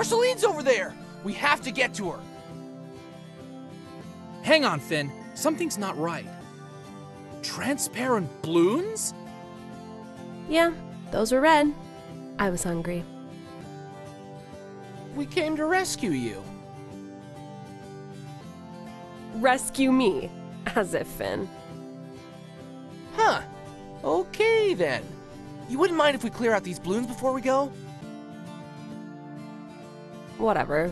Marceline's over there! We have to get to her! Hang on, Finn. Something's not right. Transparent Bloons? Yeah, those were red. I was hungry. We came to rescue you. Rescue me, as if Finn. Huh. Okay then. You wouldn't mind if we clear out these Bloons before we go? Whatever.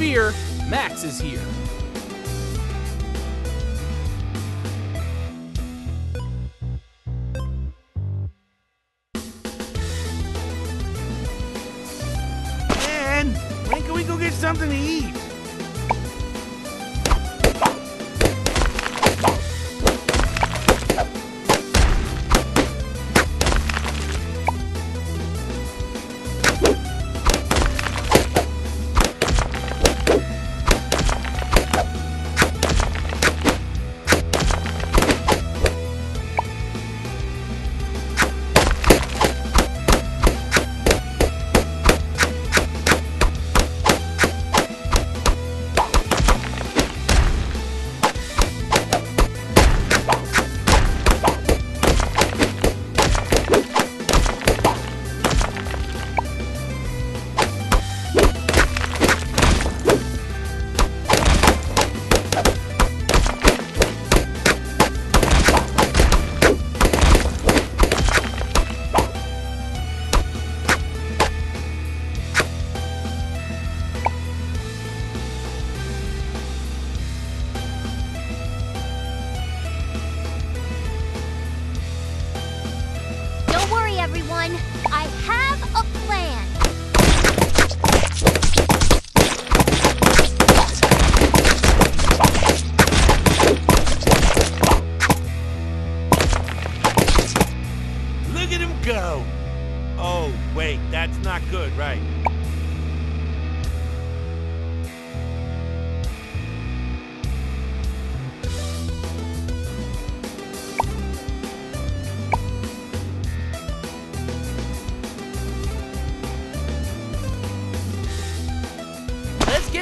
Fear, Max is here.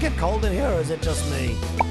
Get cold in here, or is it just me?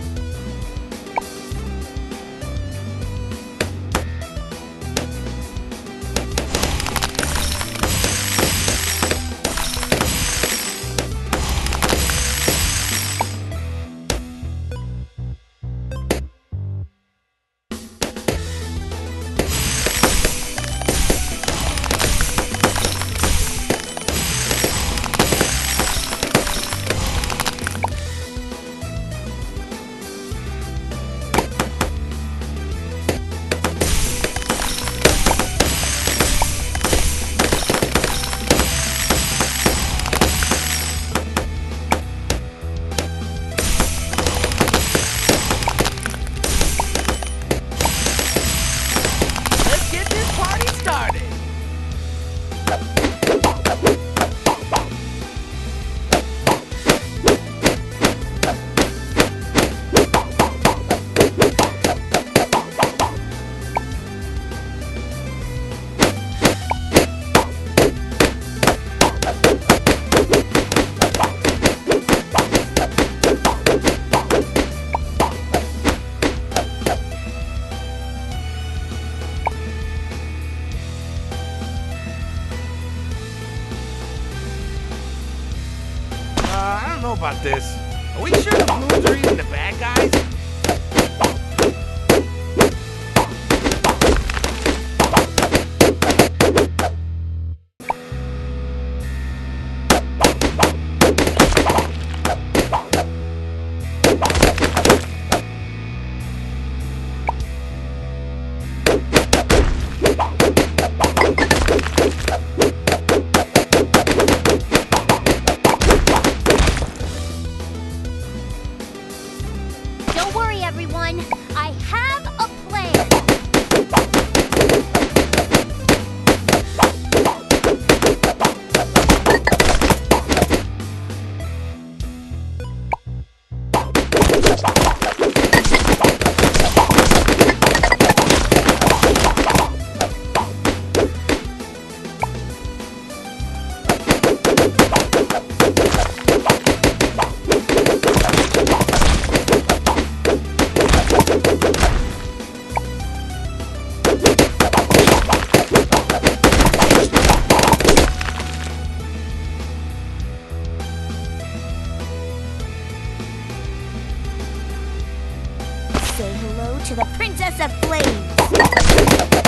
Are we sure the Bloons are eating the bad guys? To the Princess of Flames.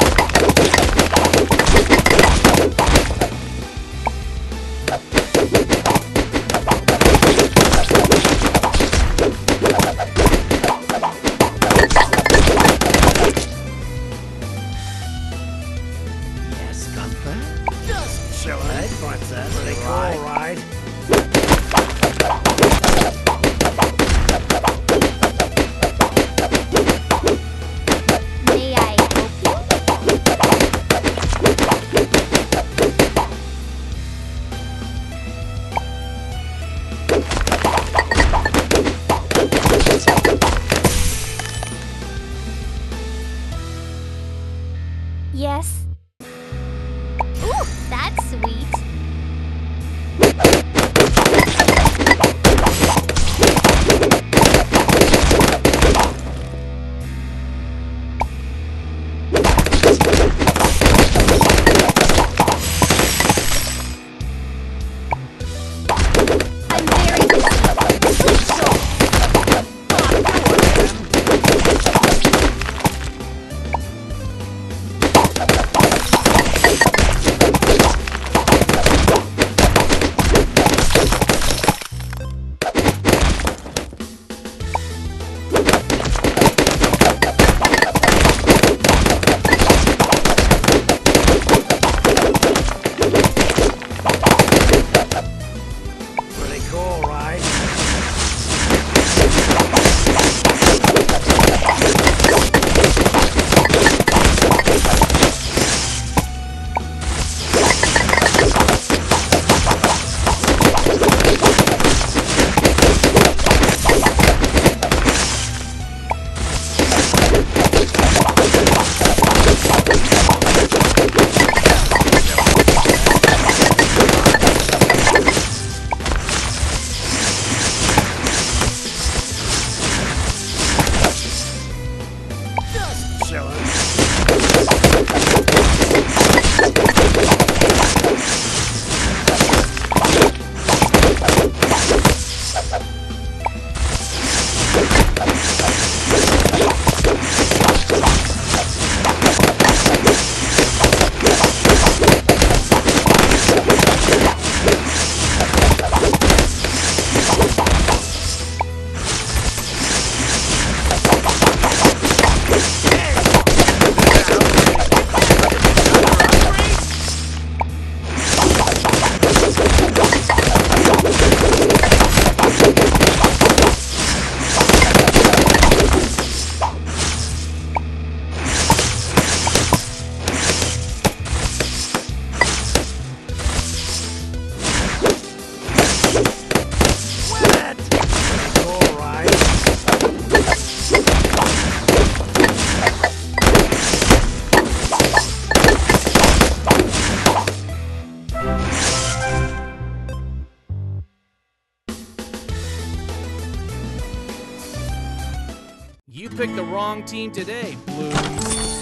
You picked the wrong team today, Blues.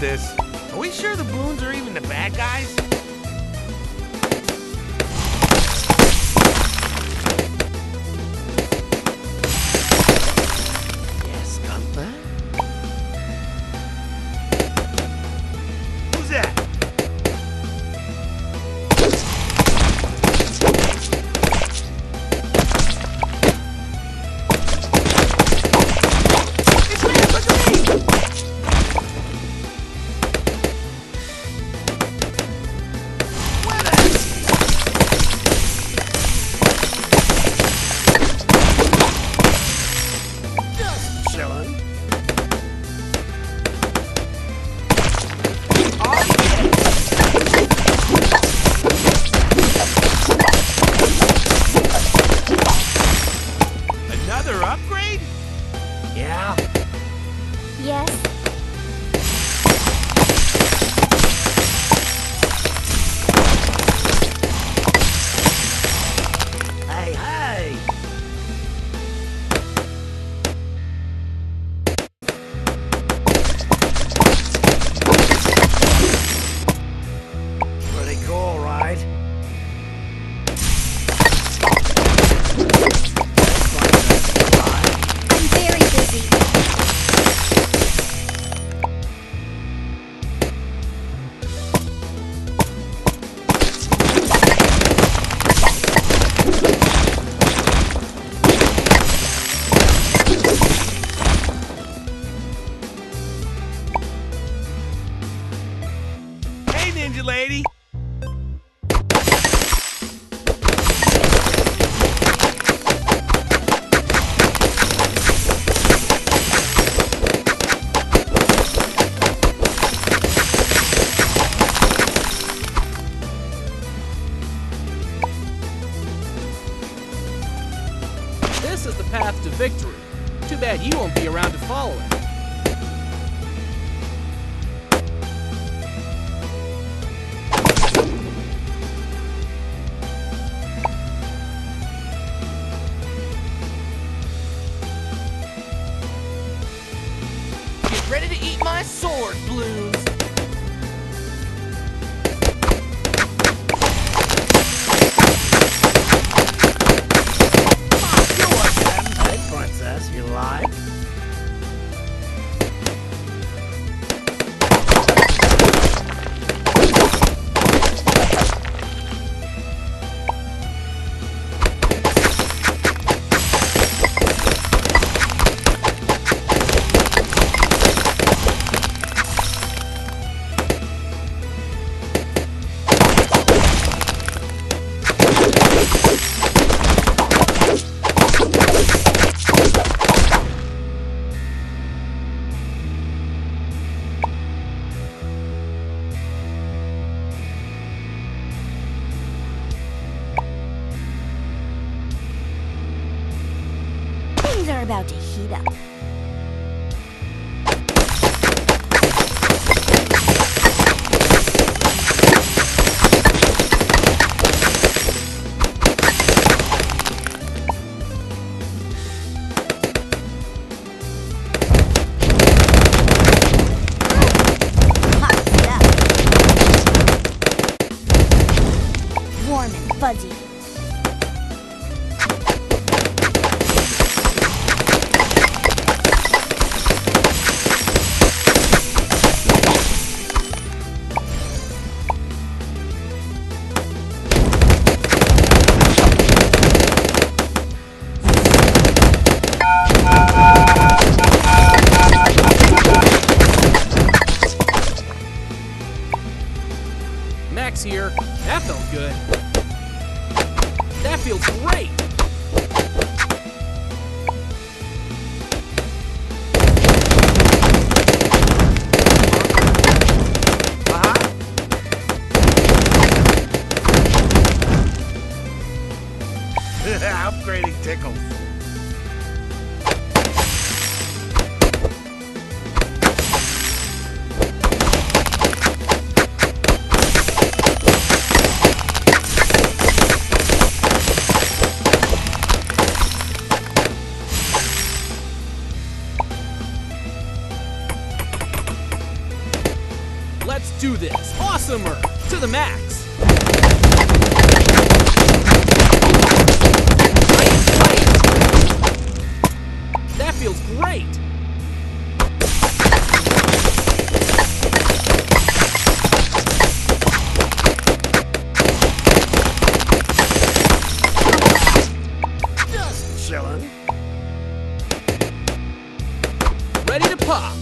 this. box here. That felt good. That feels great! upgrading tickles. up.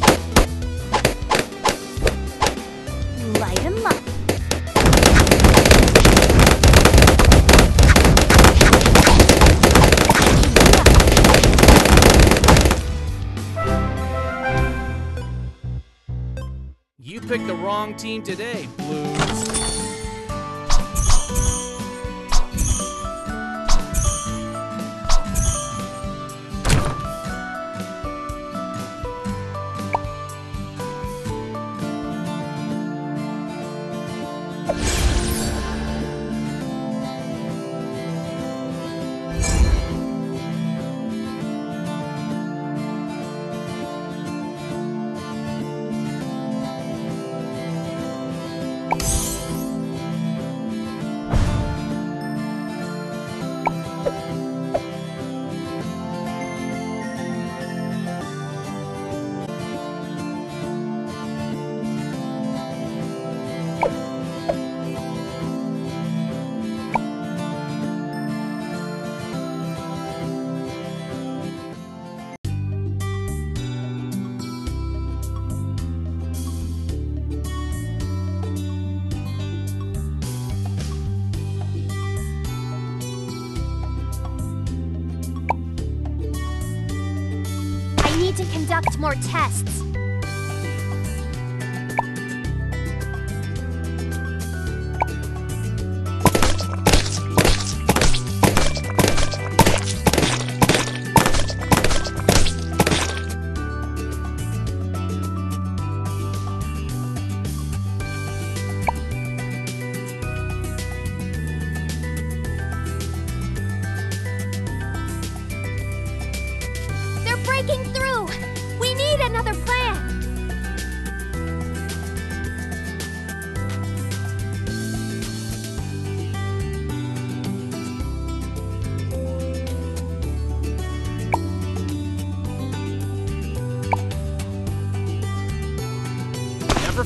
You picked the wrong team today, Blue. test.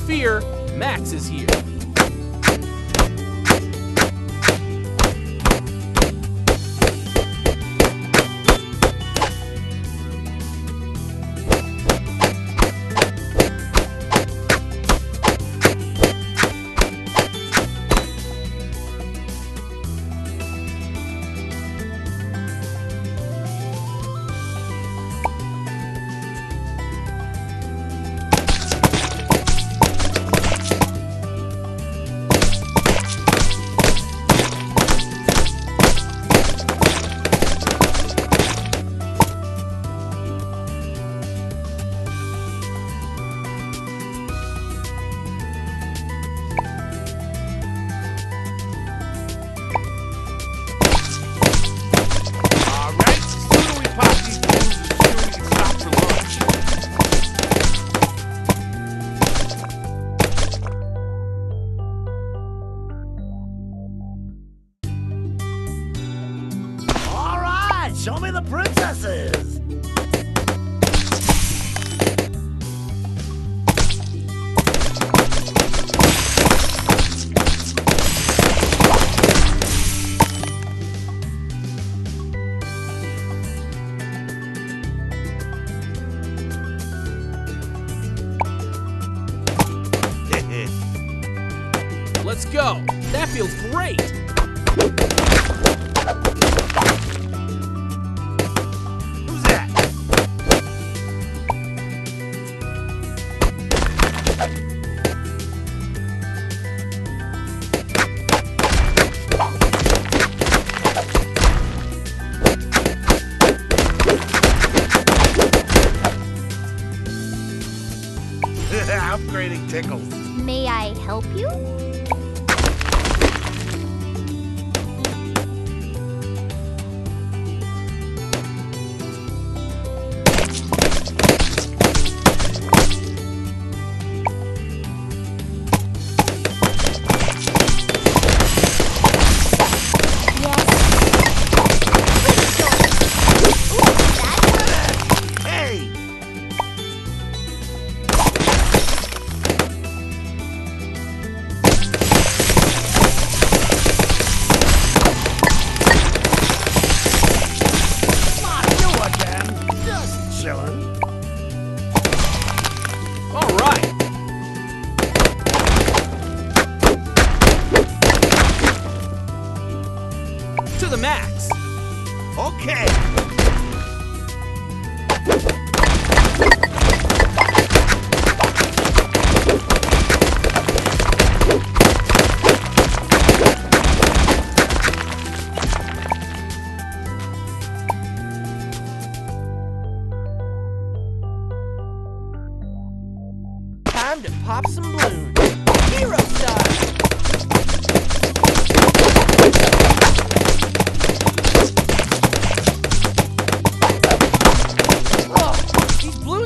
fear, Max is here. Show me the princesses!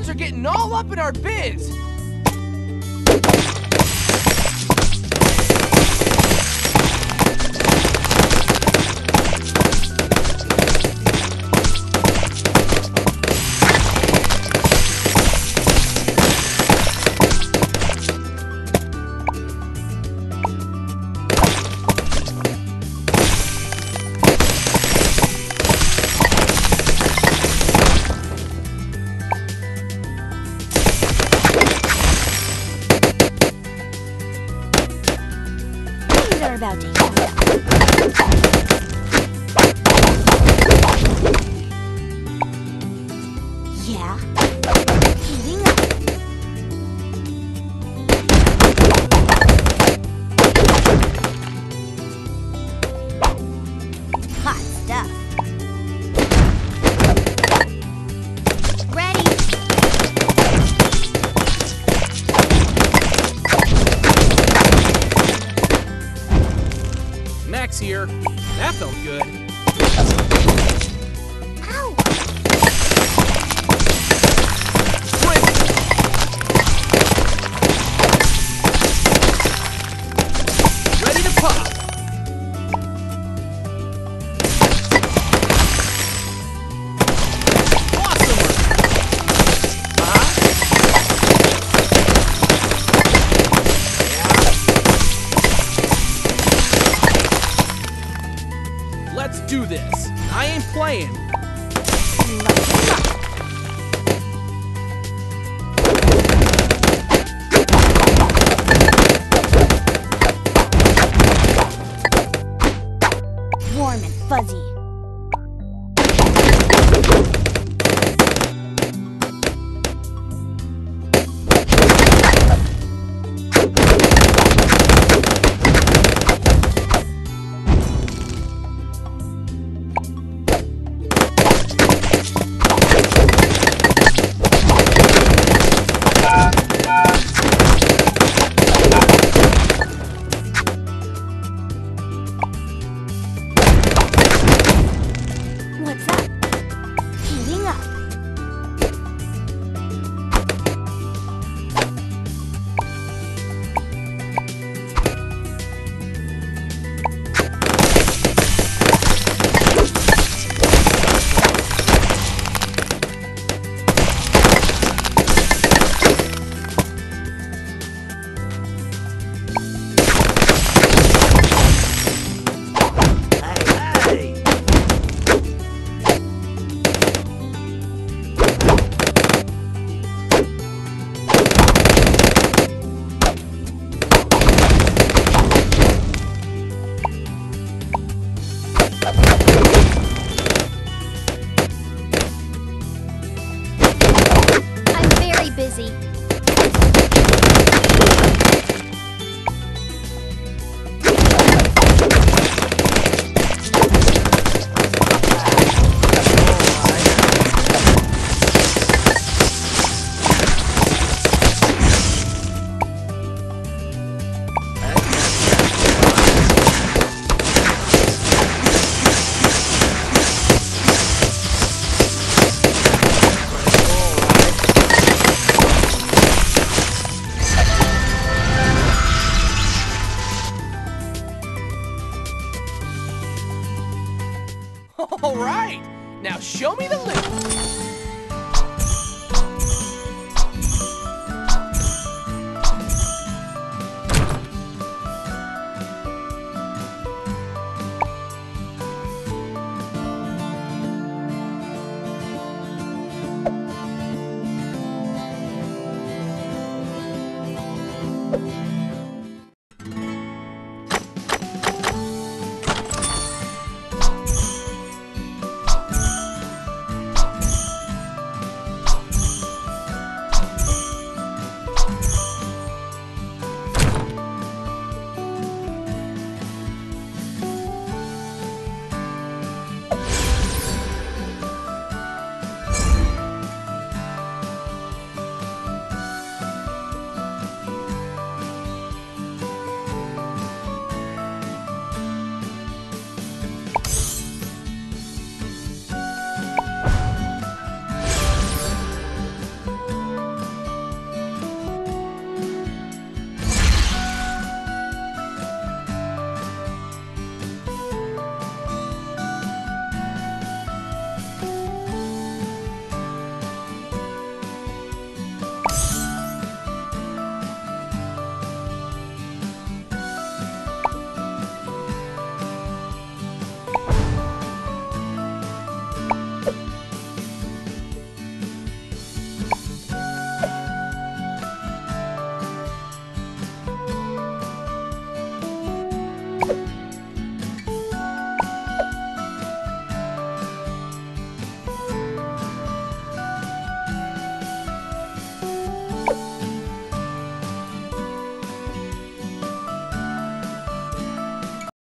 Are getting all up in our bins!